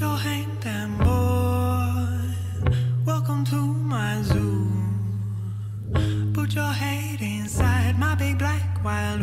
Your hand down, boy. Welcome to my zoo. Put your head inside my big black wild